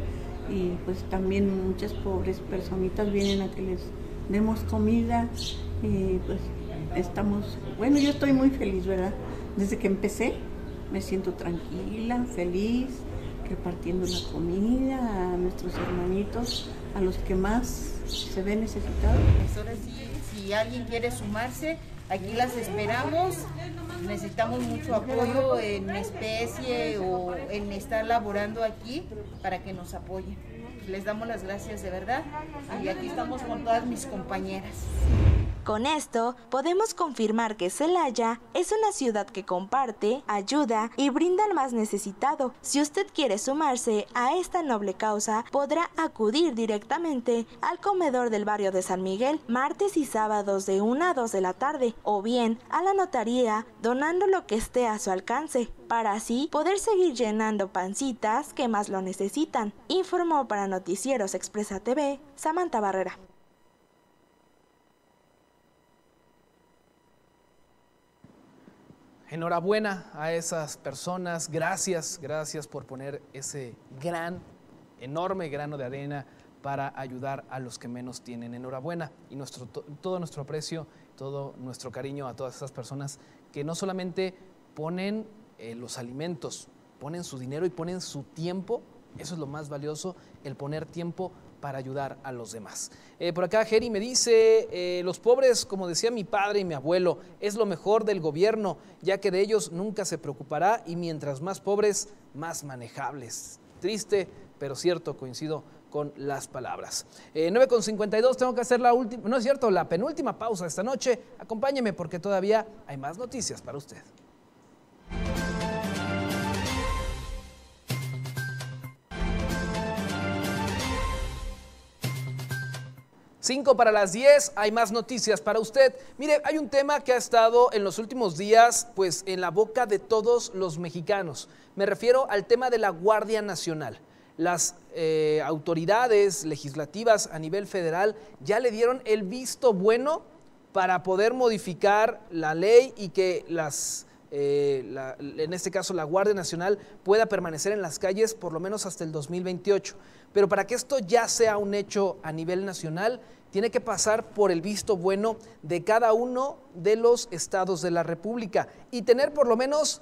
y pues también muchas pobres personitas vienen a que les demos comida y pues estamos, bueno, yo estoy muy feliz, ¿verdad? Desde que empecé me siento tranquila, feliz, repartiendo la comida a nuestros hermanitos, a los que más se ven necesitados. Pues ahora sí, si alguien quiere sumarse, aquí las esperamos. Necesitamos mucho apoyo en especie o en estar laborando aquí para que nos apoyen. Les damos las gracias de verdad y aquí estamos con todas mis compañeras. Con esto, podemos confirmar que Celaya es una ciudad que comparte, ayuda y brinda al más necesitado. Si usted quiere sumarse a esta noble causa, podrá acudir directamente al comedor del barrio de San Miguel martes y sábados de 1 a 2 de la tarde o bien a la notaría donando lo que esté a su alcance para así poder seguir llenando pancitas que más lo necesitan. Informó para Noticieros Expresa TV Samantha Barrera. Enhorabuena a esas personas, gracias, gracias por poner ese gran, enorme grano de arena para ayudar a los que menos tienen. Enhorabuena y nuestro, todo nuestro aprecio, todo nuestro cariño a todas esas personas que no solamente ponen eh, los alimentos, ponen su dinero y ponen su tiempo, eso es lo más valioso, el poner tiempo para ayudar a los demás. Eh, por acá Jerry me dice, eh, los pobres, como decía mi padre y mi abuelo, es lo mejor del gobierno, ya que de ellos nunca se preocupará y mientras más pobres, más manejables. Triste, pero cierto, coincido con las palabras. Eh, 9.52, tengo que hacer la última, no es cierto, la penúltima pausa esta noche. Acompáñeme porque todavía hay más noticias para usted. 5 para las 10, hay más noticias para usted. Mire, hay un tema que ha estado en los últimos días, pues en la boca de todos los mexicanos. Me refiero al tema de la Guardia Nacional. Las eh, autoridades legislativas a nivel federal ya le dieron el visto bueno para poder modificar la ley y que las eh, en este caso la Guardia Nacional, pueda permanecer en las calles por lo menos hasta el 2028. Pero para que esto ya sea un hecho a nivel nacional, tiene que pasar por el visto bueno de cada uno de los estados de la República y tener por lo menos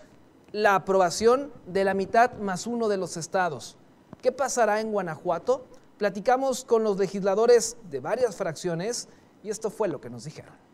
la aprobación de la mitad más uno de los estados. ¿Qué pasará en Guanajuato? Platicamos con los legisladores de varias fracciones y esto fue lo que nos dijeron.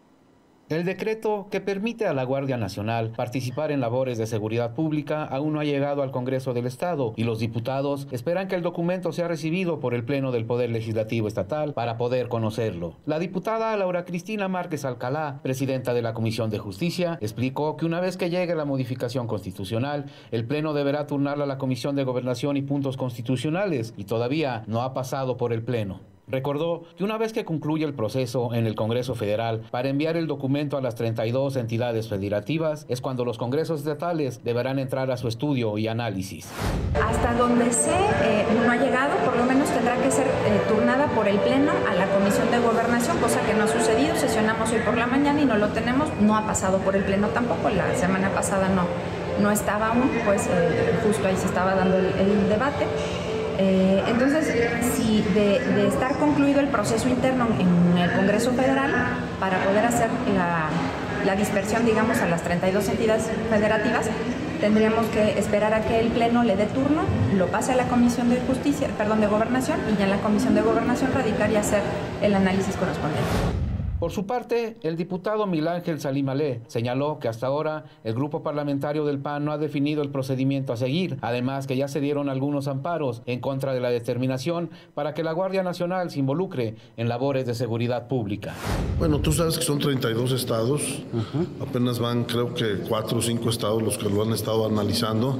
El decreto que permite a la Guardia Nacional participar en labores de seguridad pública aún no ha llegado al Congreso del Estado y los diputados esperan que el documento sea recibido por el Pleno del Poder Legislativo Estatal para poder conocerlo. La diputada Laura Cristina Márquez Alcalá, presidenta de la Comisión de Justicia, explicó que una vez que llegue la modificación constitucional, el Pleno deberá turnarla a la Comisión de Gobernación y Puntos Constitucionales y todavía no ha pasado por el Pleno. Recordó que una vez que concluya el proceso en el Congreso Federal para enviar el documento a las 32 entidades federativas, es cuando los congresos estatales deberán entrar a su estudio y análisis. Hasta donde sé, eh, no ha llegado, por lo menos tendrá que ser eh, turnada por el Pleno a la Comisión de Gobernación, cosa que no ha sucedido. Sesionamos hoy por la mañana y no lo tenemos. No ha pasado por el Pleno tampoco, la semana pasada no no estaba pues eh, justo ahí se estaba dando el, debate. Eh, entonces, si de, estar concluido el proceso interno en el Congreso Federal para poder hacer la, la dispersión, digamos, a las 32 entidades federativas, tendríamos que esperar a que el Pleno le dé turno, lo pase a la Comisión de Justicia, perdón, de Gobernación, y ya en la Comisión de Gobernación radicar y hacer el análisis correspondiente. Por su parte, el diputado Milángel Salimalé señaló que hasta ahora el grupo parlamentario del PAN no ha definido el procedimiento a seguir, además que ya se dieron algunos amparos en contra de la determinación para que la Guardia Nacional se involucre en labores de seguridad pública. Bueno, tú sabes que son 32 estados, apenas van creo que cuatro o cinco estados los que lo han estado analizando.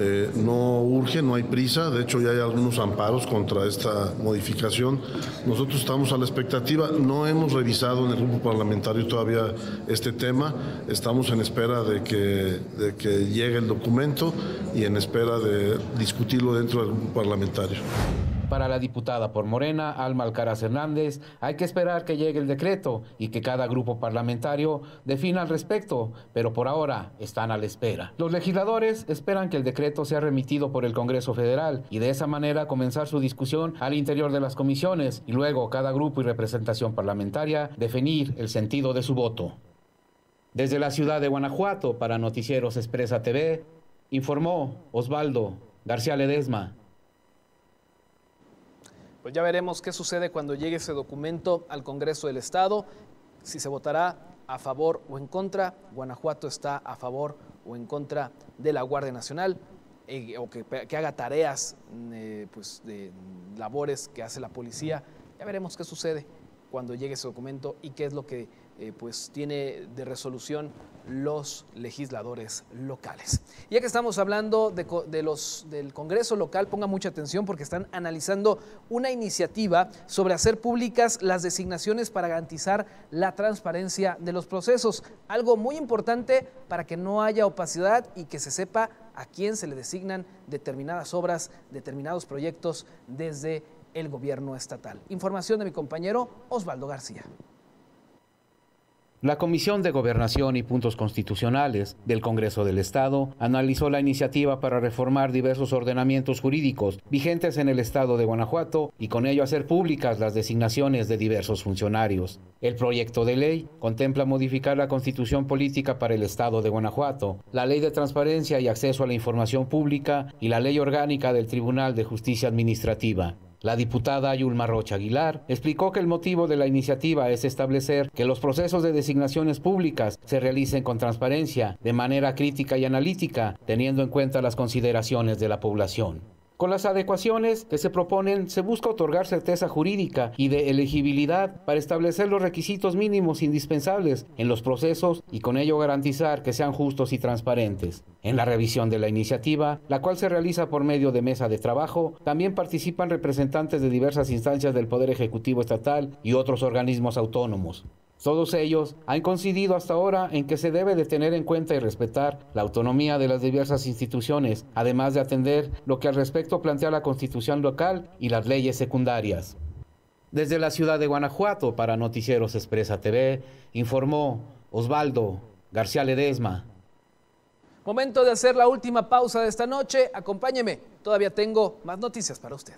Eh, no urge, no hay prisa, de hecho ya hay algunos amparos contra esta modificación. Nosotros estamos a la expectativa, no hemos revisado en el grupo parlamentario todavía este tema, estamos en espera de que, de que llegue el documento y en espera de discutirlo dentro del grupo parlamentario. Para la diputada por Morena, Alma Alcaraz Hernández, hay que esperar que llegue el decreto y que cada grupo parlamentario defina al respecto, pero por ahora están a la espera. Los legisladores esperan que el decreto sea remitido por el Congreso Federal y de esa manera comenzar su discusión al interior de las comisiones y luego cada grupo y representación parlamentaria definir el sentido de su voto. Desde la ciudad de Guanajuato, para Noticieros Expresa TV, informó Osvaldo García Ledesma. Pues ya veremos qué sucede cuando llegue ese documento al Congreso del Estado, si se votará a favor o en contra. Guanajuato está a favor o en contra de la Guardia Nacional eh, o que, haga tareas eh, pues, de labores que hace la policía. Ya veremos qué sucede cuando llegue ese documento y qué es lo que eh, pues tiene de resolución los legisladores locales. Ya que estamos hablando del Congreso local, ponga mucha atención porque están analizando una iniciativa sobre hacer públicas las designaciones para garantizar la transparencia de los procesos. Algo muy importante para que no haya opacidad y que se sepa a quién se le designan determinadas obras, determinados proyectos desde el gobierno estatal. Información de mi compañero Osvaldo García. La Comisión de Gobernación y Puntos Constitucionales del Congreso del Estado analizó la iniciativa para reformar diversos ordenamientos jurídicos vigentes en el Estado de Guanajuato y con ello hacer públicas las designaciones de diversos funcionarios. El proyecto de ley contempla modificar la Constitución Política para el Estado de Guanajuato, la Ley de Transparencia y Acceso a la Información Pública y la Ley Orgánica del Tribunal de Justicia Administrativa. La diputada Yulma Rocha Aguilar explicó que el motivo de la iniciativa es establecer que los procesos de designaciones públicas se realicen con transparencia, de manera crítica y analítica, teniendo en cuenta las consideraciones de la población. Con las adecuaciones que se proponen, se busca otorgar certeza jurídica y de elegibilidad para establecer los requisitos mínimos indispensables en los procesos y con ello garantizar que sean justos y transparentes. En la revisión de la iniciativa, la cual se realiza por medio de mesa de trabajo, también participan representantes de diversas instancias del Poder Ejecutivo Estatal y otros organismos autónomos. Todos ellos han coincidido hasta ahora en que se debe de tener en cuenta y respetar la autonomía de las diversas instituciones, además de atender lo que al respecto plantea la constitución local y las leyes secundarias. Desde la ciudad de Guanajuato, para Noticieros Expresa TV, informó Osvaldo García Ledesma. Momento de hacer la última pausa de esta noche. Acompáñeme, todavía tengo más noticias para usted.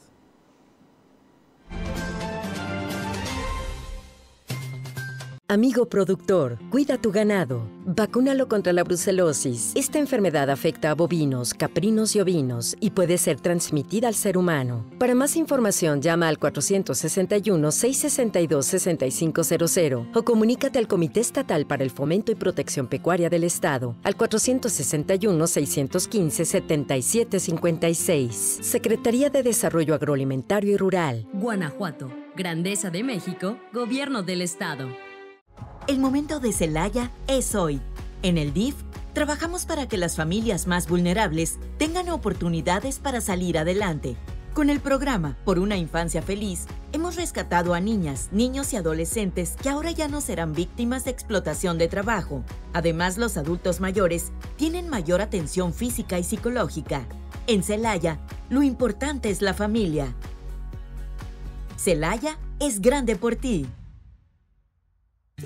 Amigo productor, cuida tu ganado. Vacúnalo contra la brucelosis. Esta enfermedad afecta a bovinos, caprinos y ovinos y puede ser transmitida al ser humano. Para más información, llama al 461-662-6500 o comunícate al Comité Estatal para el Fomento y Protección Pecuaria del Estado al 461-615-7756. Secretaría de Desarrollo Agroalimentario y Rural. Guanajuato, Grandeza de México, Gobierno del Estado. El momento de Celaya es hoy. En el DIF, trabajamos para que las familias más vulnerables tengan oportunidades para salir adelante. Con el programa Por una infancia feliz, hemos rescatado a niñas, niños y adolescentes que ahora ya no serán víctimas de explotación de trabajo. Además, los adultos mayores tienen mayor atención física y psicológica. En Celaya, lo importante es la familia. Celaya es grande por ti.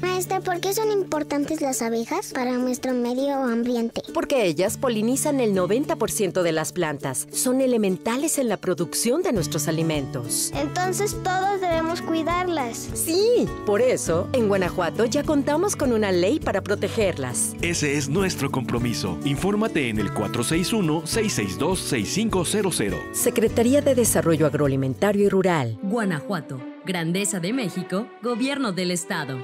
Maestra, ¿por qué son importantes las abejas para nuestro medio ambiente? Porque ellas polinizan el 90% de las plantas. Son elementales en la producción de nuestros alimentos. Entonces todos debemos cuidarlas. Sí, por eso, en Guanajuato ya contamos con una ley para protegerlas. Ese es nuestro compromiso. Infórmate en el 461-662-6500. Secretaría de Desarrollo Agroalimentario y Rural. Guanajuato. Grandeza de México, Gobierno del Estado.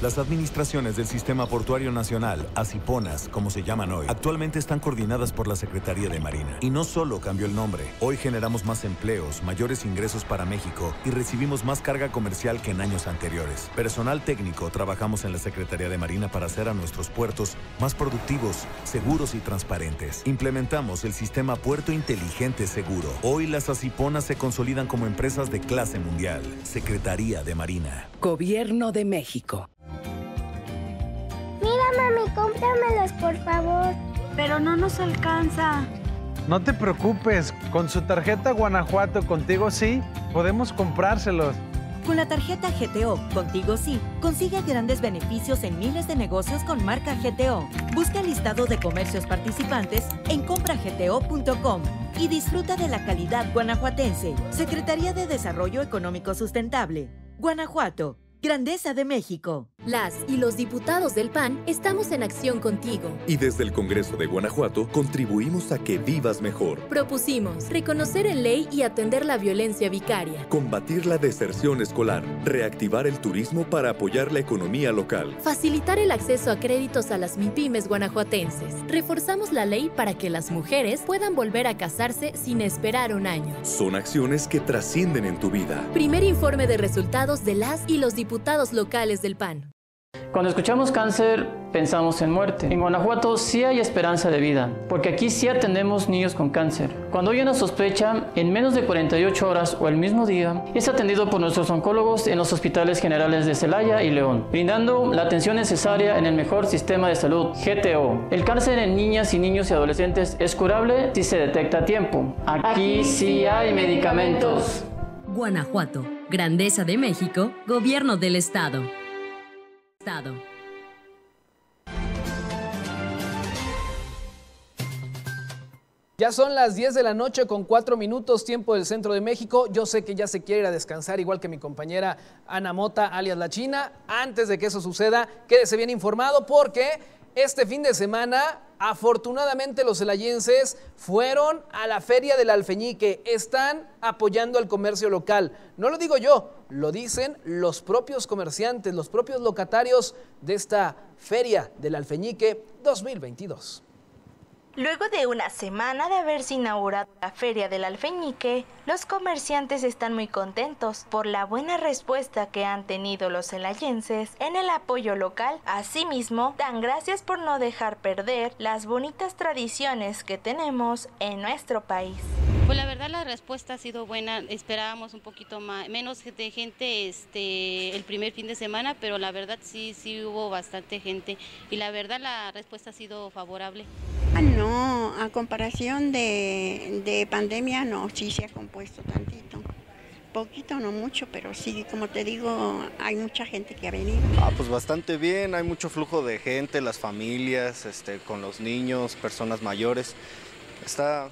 Las administraciones del Sistema Portuario Nacional, ASIPONAS, como se llaman hoy, actualmente están coordinadas por la Secretaría de Marina. Y no solo cambió el nombre, hoy generamos más empleos, mayores ingresos para México y recibimos más carga comercial que en años anteriores. Personal técnico, trabajamos en la Secretaría de Marina para hacer a nuestros puertos más productivos, seguros y transparentes. Implementamos el sistema Puerto Inteligente Seguro. Hoy las ASIPONAS se consolidan como empresas de clase mundial. Secretaría de Marina. Gobierno de México. Mira, mami, cómpramelos, por favor. Pero no nos alcanza. No te preocupes, con su tarjeta Guanajuato contigo sí, podemos comprárselos. Con la tarjeta GTO, contigo sí, consigue grandes beneficios en miles de negocios con marca GTO. Busca el listado de comercios participantes en compragto.com y disfruta de la calidad guanajuatense. Secretaría de Desarrollo Económico Sustentable. Guanajuato. Grandeza de México. Las y los diputados del PAN estamos en acción contigo. Y desde el Congreso de Guanajuato contribuimos a que vivas mejor. Propusimos reconocer en ley y atender la violencia vicaria. Combatir la deserción escolar. Reactivar el turismo para apoyar la economía local. Facilitar el acceso a créditos a las MIPIMES guanajuatenses. Reforzamos la ley para que las mujeres puedan volver a casarse sin esperar un año. Son acciones que trascienden en tu vida. Primer informe de resultados de las y los diputados diputados locales del PAN. Cuando escuchamos cáncer, pensamos en muerte. En Guanajuato sí hay esperanza de vida, porque aquí sí atendemos niños con cáncer. Cuando hay una sospecha, en menos de 48 horas o el mismo día, es atendido por nuestros oncólogos en los hospitales generales de Celaya y León, brindando la atención necesaria en el mejor sistema de salud, GTO. El cáncer en niñas y niños y adolescentes es curable si se detecta a tiempo. Aquí sí hay medicamentos. Guanajuato. Grandeza de México, Gobierno del Estado. Estado. Ya son las 10 de la noche con 4 minutos tiempo del centro de México. Yo sé que ya se quiere ir a descansar igual que mi compañera Ana Mota, alias La China. Antes de que eso suceda, quédese bien informado porque este fin de semana, afortunadamente los celayenses fueron a la Feria del Alfeñique, están apoyando al comercio local. No lo digo yo, lo dicen los propios comerciantes, los propios locatarios de esta Feria del Alfeñique 2022. Luego de una semana de haberse inaugurado la Feria del Alfeñique, los comerciantes están muy contentos por la buena respuesta que han tenido los celayenses en el apoyo local. Asimismo, dan gracias por no dejar perder las bonitas tradiciones que tenemos en nuestro país. Pues la verdad la respuesta ha sido buena, esperábamos un poquito más, menos de gente este, el primer fin de semana, pero la verdad sí, sí hubo bastante gente y la verdad la respuesta ha sido favorable. Ah, no, a comparación de, de pandemia no, sí se ha compuesto tantito. Poquito, no mucho, pero sí, como te digo, hay mucha gente que ha venido. Ah, pues bastante bien, hay mucho flujo de gente, las familias, este, con los niños, personas mayores. Está,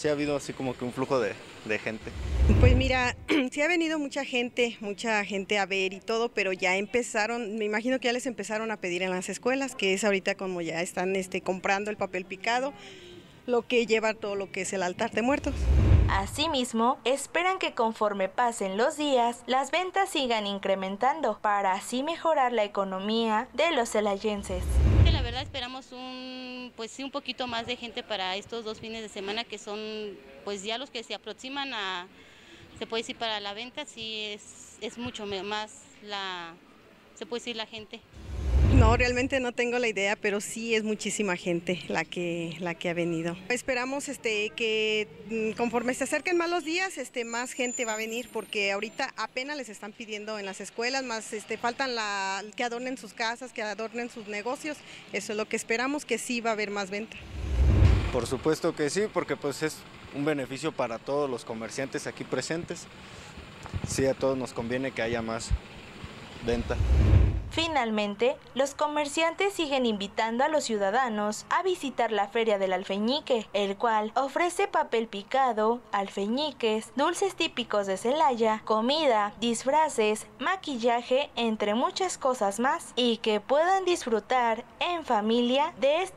sí ha habido así como que un flujo de, de gente. Pues mira, sí ha venido mucha gente, mucha gente a ver y todo, pero ya empezaron, me imagino que ya les empezaron a pedir en las escuelas, que es ahorita como ya están este, comprando el papel picado, lo que lleva todo lo que es el altar de muertos. Asimismo, esperan que conforme pasen los días, las ventas sigan incrementando para así mejorar la economía de los celayenses. Verdad esperamos un, pues sí, un poquito más de gente para estos dos fines de semana que son pues ya los que se aproximan a, se puede decir para la venta, sí es, es mucho más la, se puede decir la gente. No, realmente no tengo la idea, pero sí es muchísima gente la que, la que ha venido. Esperamos este, que mm, conforme se acerquen más los días, este, más gente va a venir, porque ahorita apenas les están pidiendo en las escuelas, más este, faltan la, que adornen sus casas, que adornen sus negocios. Eso es lo que esperamos, que sí va a haber más venta. Por supuesto que sí, porque pues es un beneficio para todos los comerciantes aquí presentes. Sí, a todos nos conviene que haya más venta. Finalmente, los comerciantes siguen invitando a los ciudadanos a visitar la Feria del Alfeñique, el cual ofrece papel picado, alfeñiques, dulces típicos de Celaya, comida, disfraces, maquillaje, entre muchas cosas más, y que puedan disfrutar en familia de estas